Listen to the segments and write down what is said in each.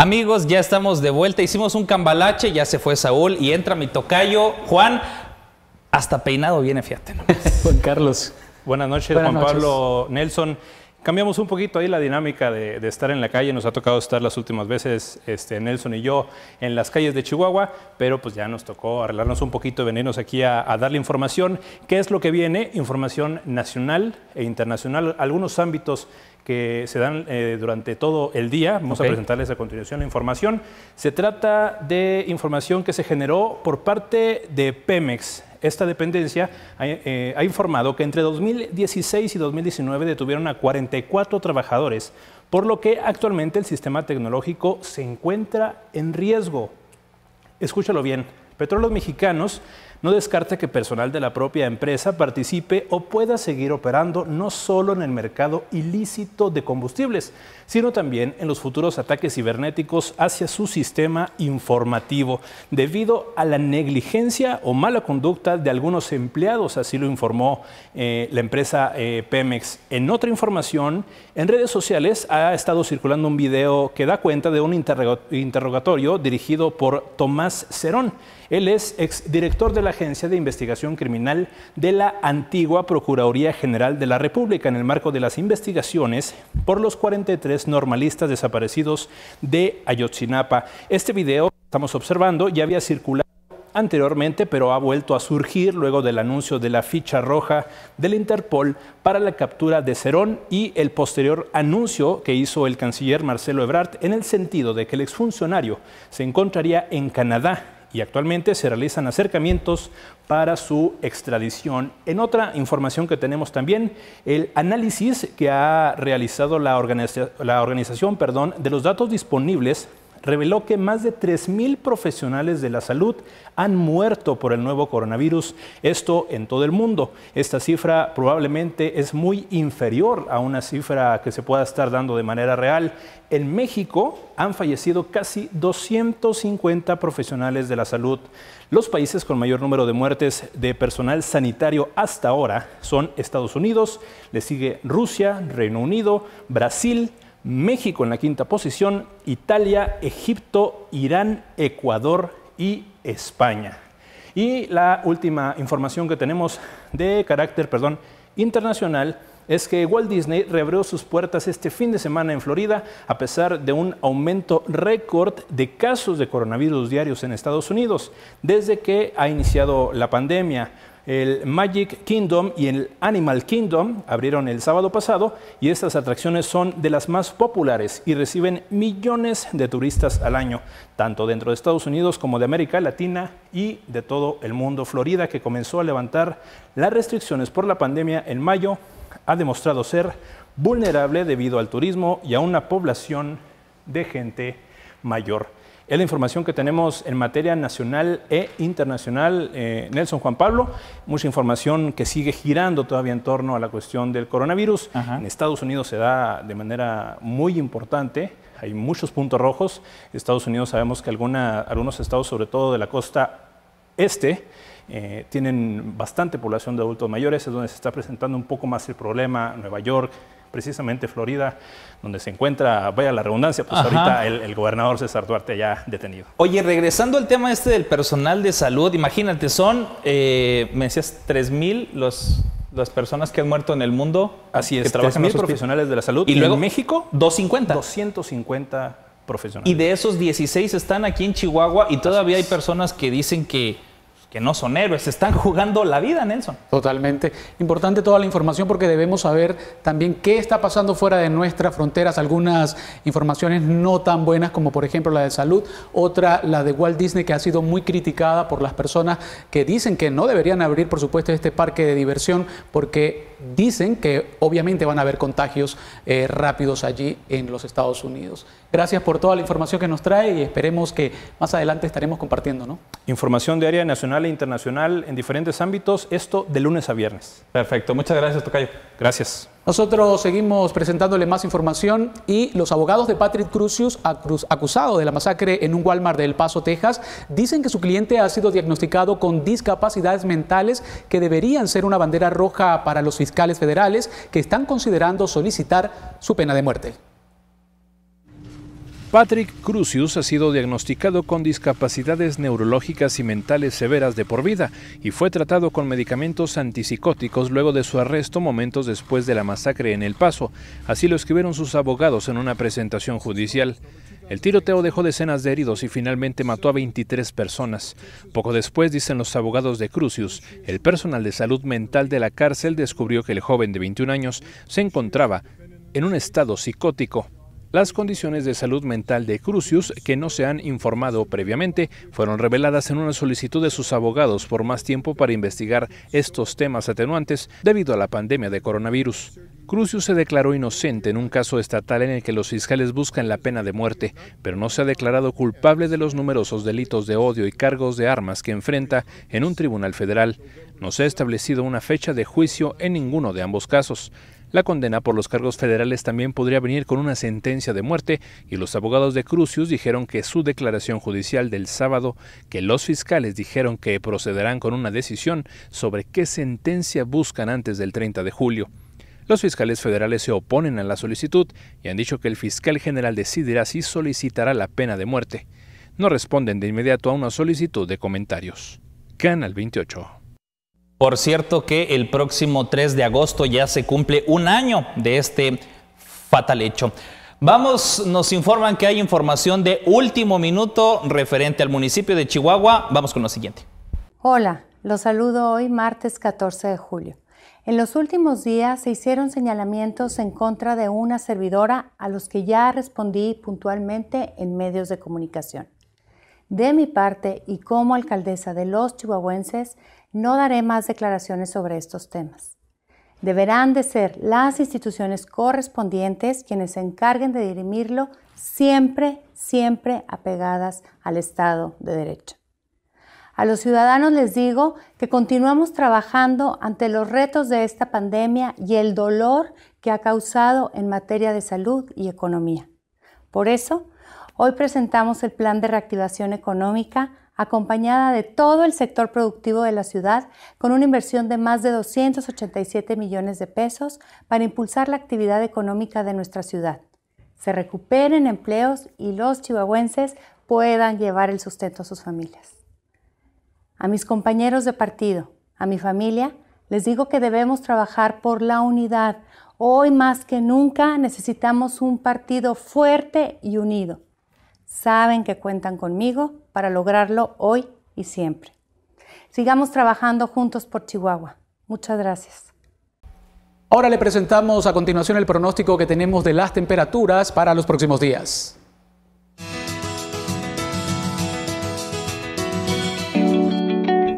Amigos, ya estamos de vuelta. Hicimos un cambalache, ya se fue Saúl y entra mi tocayo Juan. Hasta peinado viene, fíjate. Juan Carlos. Buenas noches, Juan Pablo Nelson. Cambiamos un poquito ahí la dinámica de, estar en la calle. Nos ha tocado estar las últimas veces, este, Nelson y yo, en las calles de Chihuahua, pero pues ya nos tocó arreglarnos un poquito y venirnos aquí a, darle información. ¿Qué es lo que viene? Información nacional e internacional, algunos ámbitos que se dan eh, durante todo el día. Vamos a presentarles a continuación la información. Se trata de información que se generó por parte de Pemex. Esta dependencia eh, ha, informado que entre 2016 y 2019 detuvieron a 44 trabajadores, por lo que actualmente el sistema tecnológico se encuentra en riesgo. Escúchalo bien, Petróleos Mexicanos no descarta que personal de la propia empresa participe o pueda seguir operando no solo en el mercado ilícito de combustibles, sino también en los futuros ataques cibernéticos hacia su sistema informativo, debido a la negligencia o mala conducta de algunos empleados, así lo informó eh, la empresa eh, Pemex. En otra información, en redes sociales ha estado circulando un video que da cuenta de un interrogatorio dirigido por Tomás Cerón. Él es exdirector de la Agencia de Investigación Criminal de la antigua Procuraduría General de la República en el marco de las investigaciones por los 43 normalistas desaparecidos de Ayotzinapa. Este video estamos observando ya había circulado anteriormente, pero ha vuelto a surgir luego del anuncio de la ficha roja del Interpol para la captura de Cerón y el posterior anuncio que hizo el canciller Marcelo Ebrard en el sentido de que el exfuncionario se encontraría en Canadá y actualmente se realizan acercamientos para su extradición. En otra información que tenemos también, el análisis que ha realizado la, la organización perdón, de los datos disponibles reveló que más de 3.000 profesionales de la salud han muerto por el nuevo coronavirus, esto en todo el mundo. Esta cifra probablemente es muy inferior a una cifra que se pueda estar dando de manera real. En México han fallecido casi 250 profesionales de la salud. Los países con mayor número de muertes de personal sanitario hasta ahora son Estados Unidos, le sigue Rusia, Reino Unido, Brasil, México en la quinta posición, Italia, Egipto, Irán, Ecuador y España. Y la última información que tenemos de carácter, perdón, internacional es que Walt Disney reabrió sus puertas este fin de semana en Florida a pesar de un aumento récord de casos de coronavirus diarios en Estados Unidos desde que ha iniciado la pandemia. El Magic Kingdom y el Animal Kingdom abrieron el sábado pasado y estas atracciones son de las más populares y reciben millones de turistas al año, tanto dentro de Estados Unidos como de América Latina y de todo el mundo. Florida, que comenzó a levantar las restricciones por la pandemia en mayo, ha demostrado ser vulnerable debido al turismo y a una población de gente mayor. Es la información que tenemos en materia nacional e internacional. Eh, Nelson Juan Pablo, mucha información que sigue girando todavía en torno a la cuestión del coronavirus. En Estados Unidos se da de manera muy importante. Hay muchos puntos rojos. Estados Unidos sabemos que alguna, algunos estados, sobre todo de la costa este, eh, tienen bastante población de adultos mayores, es donde se está presentando un poco más el problema. Nueva York, precisamente Florida, donde se encuentra, vaya la redundancia, pues ahorita el, gobernador César Duarte ya detenido. Oye, regresando al tema este del personal de salud, imagínate, son, eh, me decías, 3 mil los las personas que han muerto en el mundo. Así es, que trabajan mil profesionales de la salud. Y, luego en México, 250. 250 profesionales. Y de esos 16 están aquí en Chihuahua y todavía hay personas que dicen que que no son héroes, están jugando la vida, Nelson. Totalmente. Importante toda la información porque debemos saber también qué está pasando fuera de nuestras fronteras. Algunas informaciones no tan buenas como por ejemplo la de salud, otra la de Walt Disney que ha sido muy criticada por las personas que dicen que no deberían abrir por supuesto este parque de diversión porque dicen que obviamente van a haber contagios eh, rápidos allí en los Estados Unidos. Gracias por toda la información que nos trae y esperemos que más adelante estaremos compartiendo. ¿no? Información diaria nacional e internacional en diferentes ámbitos, esto de lunes a viernes. Perfecto, muchas gracias Tocayo. Gracias. Nosotros seguimos presentándole más información y los abogados de Patrick Crucius, acusado de la masacre en un Walmart de El Paso, Texas, dicen que su cliente ha sido diagnosticado con discapacidades mentales que deberían ser una bandera roja para los fiscales federales que están considerando solicitar su pena de muerte. Patrick Crucius ha sido diagnosticado con discapacidades neurológicas y mentales severas de por vida y fue tratado con medicamentos antipsicóticos luego de su arresto momentos después de la masacre en El Paso. Así lo escribieron sus abogados en una presentación judicial. El tiroteo dejó decenas de heridos y finalmente mató a 23 personas. Poco después, dicen los abogados de Crucius, el personal de salud mental de la cárcel descubrió que el joven de 21 años se encontraba en un estado psicótico. Las condiciones de salud mental de Crucius, que no se han informado previamente, fueron reveladas en una solicitud de sus abogados por más tiempo para investigar estos temas atenuantes debido a la pandemia de coronavirus. Crucius se declaró inocente en un caso estatal en el que los fiscales buscan la pena de muerte, pero no se ha declarado culpable de los numerosos delitos de odio y cargos de armas que enfrenta en un tribunal federal. No se ha establecido una fecha de juicio en ninguno de ambos casos. La condena por los cargos federales también podría venir con una sentencia de muerte y los abogados de Crucius dijeron que su declaración judicial del sábado, que los fiscales dijeron que procederán con una decisión sobre qué sentencia buscan antes del 30 de julio. Los fiscales federales se oponen a la solicitud y han dicho que el fiscal general decidirá si solicitará la pena de muerte. No responden de inmediato a una solicitud de comentarios. Canal 28. Por cierto que el próximo 3 de agosto ya se cumple un año de este fatal hecho. Vamos, nos informan que hay información de último minuto referente al municipio de Chihuahua. Vamos con lo siguiente. Hola, los saludo hoy martes 14 de julio. En los últimos días se hicieron señalamientos en contra de una servidora a los que ya respondí puntualmente en medios de comunicación. De mi parte y como alcaldesa de los chihuahuenses, no daré más declaraciones sobre estos temas. Deberán de ser las instituciones correspondientes quienes se encarguen de dirimirlo siempre, siempre apegadas al Estado de Derecho. A los ciudadanos les digo que continuamos trabajando ante los retos de esta pandemia y el dolor que ha causado en materia de salud y economía. Por eso, hoy presentamos el Plan de Reactivación Económica acompañada de todo el sector productivo de la ciudad, con una inversión de más de 287 millones de pesos para impulsar la actividad económica de nuestra ciudad. Se recuperen empleos y los chihuahuenses puedan llevar el sustento a sus familias. A mis compañeros de partido, a mi familia, les digo que debemos trabajar por la unidad. Hoy más que nunca necesitamos un partido fuerte y unido saben que cuentan conmigo para lograrlo hoy y siempre. Sigamos trabajando juntos por Chihuahua. Muchas gracias. Ahora le presentamos a continuación el pronóstico que tenemos de las temperaturas para los próximos días.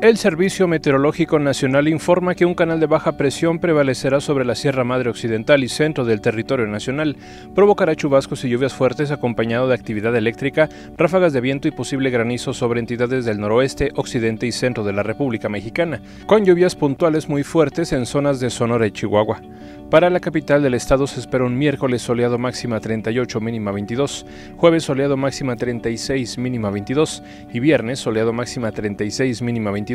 El Servicio Meteorológico Nacional informa que un canal de baja presión prevalecerá sobre la Sierra Madre Occidental y centro del territorio nacional. Provocará chubascos y lluvias fuertes acompañado de actividad eléctrica, ráfagas de viento y posible granizo sobre entidades del noroeste, occidente y centro de la República Mexicana, con lluvias puntuales muy fuertes en zonas de Sonora y Chihuahua. Para la capital del estado se espera un miércoles soleado máxima 38, mínima 22, jueves soleado máxima 36, mínima 22 y viernes soleado máxima 36, mínima 22.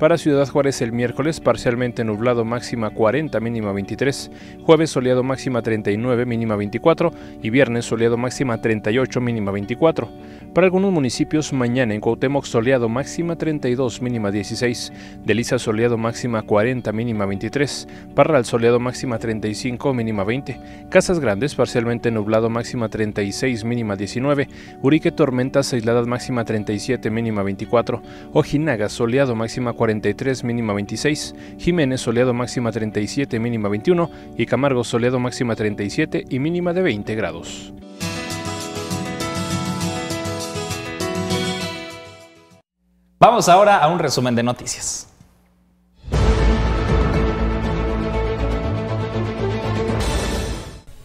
Para Ciudad Juárez el miércoles parcialmente nublado máxima 40, mínima 23, jueves soleado máxima 39, mínima 24 y viernes soleado máxima 38, mínima 24. Para algunos municipios mañana en Cuauhtémoc soleado máxima 32, mínima 16, Delisa soleado máxima 40, mínima 23, Parral soleado máxima 35, mínima 20. Casas Grandes, parcialmente nublado, máxima 36, mínima 19. Urique, tormentas aisladas, máxima 37, mínima 24. Ojinaga, soleado, máxima 43, mínima 26. Jiménez, soleado, máxima 37, mínima 21. Y Camargo, soleado, máxima 37 y mínima de 20 grados. Vamos ahora a un resumen de noticias.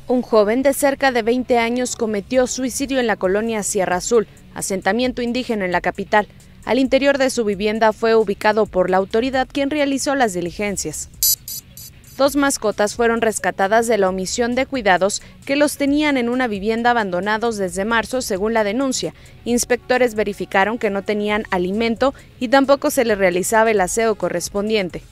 Un joven de cerca de 20 años cometió suicidio en la colonia Sierra Azul, asentamiento indígena en la capital. Al interior de su vivienda fue ubicado por la autoridad quien realizó las diligencias. Dos mascotas fueron rescatadas de la omisión de cuidados que los tenían en una vivienda abandonados desde marzo, según la denuncia. Inspectores verificaron que no tenían alimento y tampoco se les realizaba el aseo correspondiente.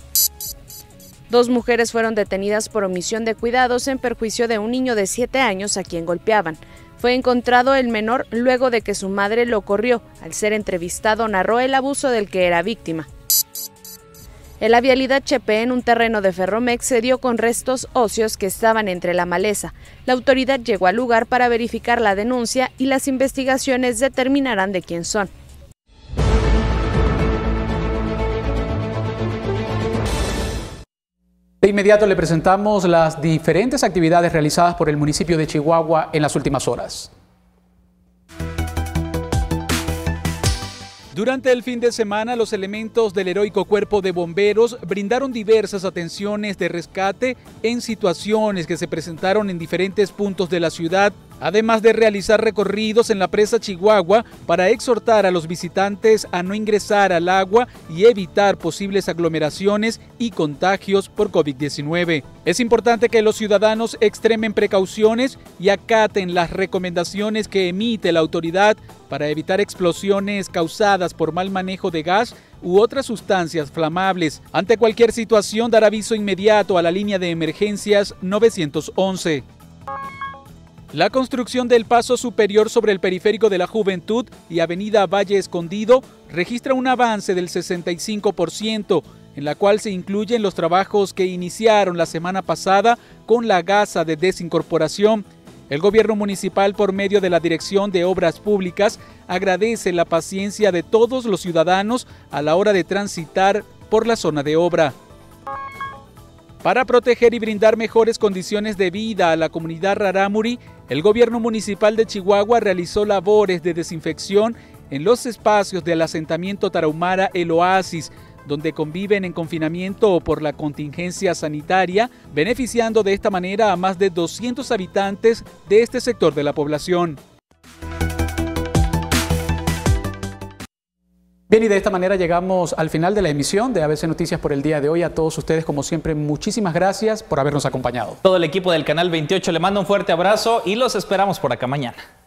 Dos mujeres fueron detenidas por omisión de cuidados en perjuicio de un niño de 7 años a quien golpeaban. Fue encontrado el menor luego de que su madre lo corrió. Al ser entrevistado narró el abuso del que era víctima. En la vialidad Chepe, en un terreno de Ferromex, se dio con restos óseos que estaban entre la maleza. La autoridad llegó al lugar para verificar la denuncia y las investigaciones determinarán de quién son. De inmediato le presentamos las diferentes actividades realizadas por el municipio de Chihuahua en las últimas horas. Durante el fin de semana, los elementos del heroico cuerpo de bomberos brindaron diversas atenciones de rescate en situaciones que se presentaron en diferentes puntos de la ciudad además de realizar recorridos en la presa Chihuahua para exhortar a los visitantes a no ingresar al agua y evitar posibles aglomeraciones y contagios por COVID-19. Es importante que los ciudadanos extremen precauciones y acaten las recomendaciones que emite la autoridad para evitar explosiones causadas por mal manejo de gas u otras sustancias flamables. Ante cualquier situación, dar aviso inmediato a la línea de emergencias 911. La construcción del paso superior sobre el periférico de la Juventud y Avenida Valle Escondido registra un avance del 65%, en la cual se incluyen los trabajos que iniciaron la semana pasada con la gasa de desincorporación. El gobierno municipal, por medio de la Dirección de Obras Públicas, agradece la paciencia de todos los ciudadanos a la hora de transitar por la zona de obra. Para proteger y brindar mejores condiciones de vida a la comunidad rarámuri, el gobierno municipal de Chihuahua realizó labores de desinfección en los espacios del asentamiento tarahumara El Oasis, donde conviven en confinamiento por la contingencia sanitaria, beneficiando de esta manera a más de 200 habitantes de este sector de la población. Bien, y de esta manera llegamos al final de la emisión de ABC Noticias por el día de hoy. A todos ustedes, como siempre, muchísimas gracias por habernos acompañado. Todo el equipo del Canal 28 le manda un fuerte abrazo y los esperamos por acá mañana.